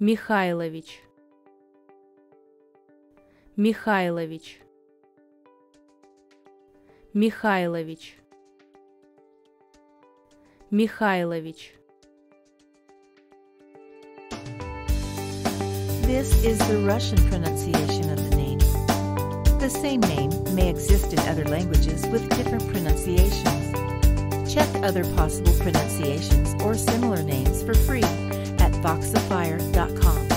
Михайлович Михайлович Михайлович Михайлович This is the Russian pronunciation of the name. The same name may exist in other languages with different pronunciations. Check other possible pronunciations or